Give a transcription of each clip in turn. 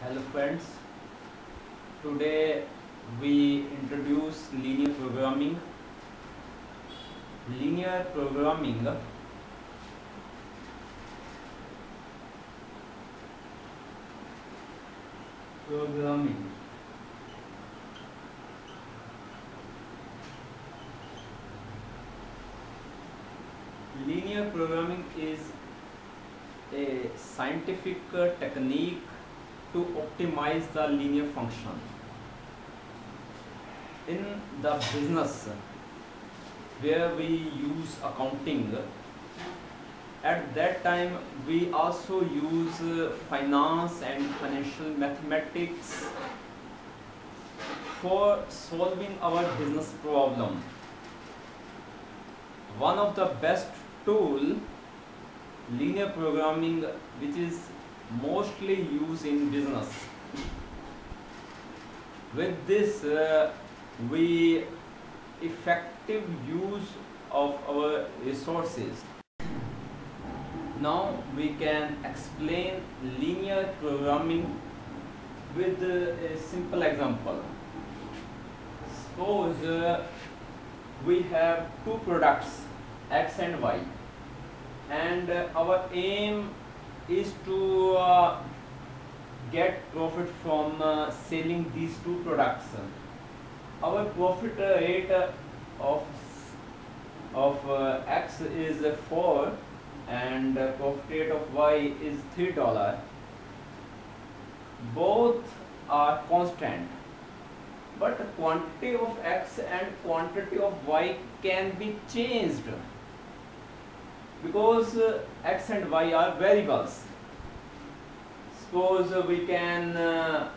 Hello friends, today we introduce linear programming. Linear programming programming linear programming is a scientific technique to optimize the linear function. In the business where we use accounting at that time we also use uh, finance and financial mathematics for solving our business problem. One of the best tool linear programming which is mostly used in business. With this uh, we effective use of our resources. Now we can explain linear programming with uh, a simple example. Suppose uh, we have two products x and y and uh, our aim is to uh, get profit from uh, selling these two products. Our profit rate of of uh, x is 4 and profit rate of y is 3 dollar. Both are constant but quantity of x and quantity of y can be changed because uh, x and y are variables. Suppose uh, we can uh,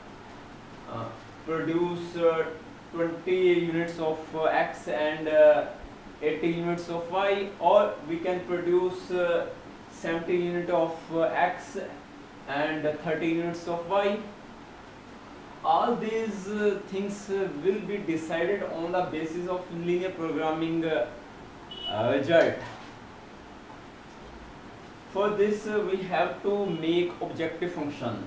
uh, produce uh, 20 units of uh, x and uh, 80 units of y or we can produce uh, 70 unit of x and 30 units of y. All these things will be decided on the basis of linear programming result for this uh, we have to make objective function.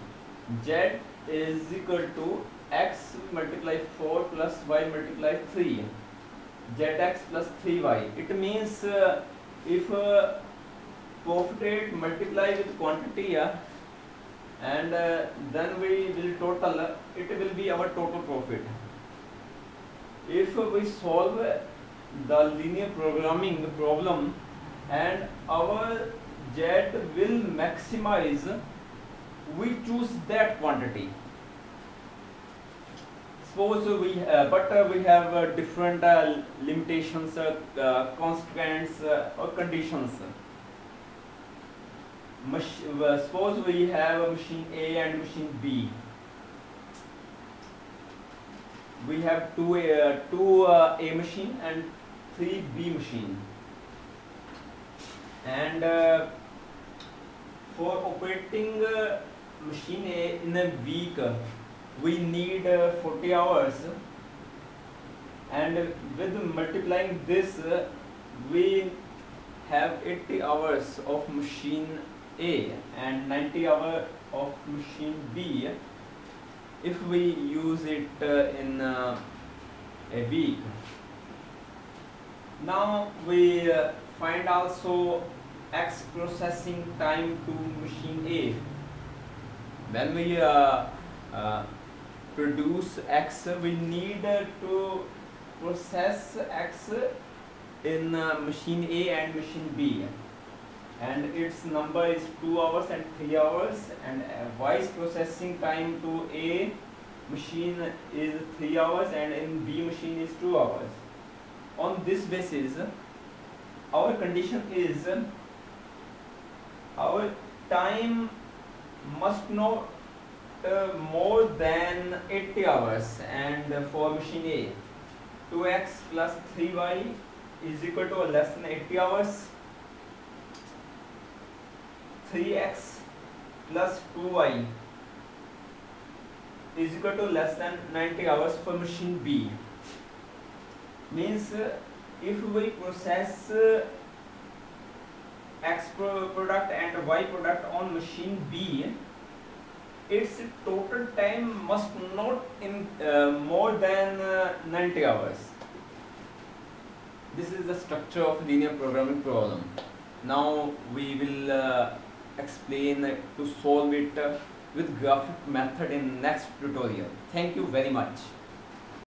Z is equal to x multiply 4 plus y multiply 3 zx plus 3y it means uh, if uh, profit rate multiply with quantity uh, and uh, then we will total uh, it will be our total profit. If we solve the linear programming problem and our z will maximize we choose that quantity. Suppose we uh, but uh, we have uh, different uh, limitations uh, uh, constraints or conditions. Mach- suppose we have a machine A and machine B. We have two uh, two A machine and three B machine and uh, for operating uh, machine A in a week uh, we need uh, 40 hours. And with multiplying this uh, we have 80 hours of machine A and 90 hour of machine B. If we use it in a week. Now we uh, find also x processing time to machine A. When we uh, uh, produce x we need to process x in uh, machine A and machine B. And its number is 2 hours and 3 hours and uh, y's processing time to A machine is 3 hours and in B machine is 2 hours. On this basis our condition is our time must not uh, more than 80 hours. And for machine A 2x plus 3y is equal to less than 80 hours. 3x plus 2y is equal to less than 90 hours for machine B. Means uh, if we process uh, x product and y product on machine B its total time must not in uh, more than uh, 90 hours. This is the structure of linear programming problem. Now we will uh, explain to solve it uh, with graphic method in next tutorial. Thank you very much.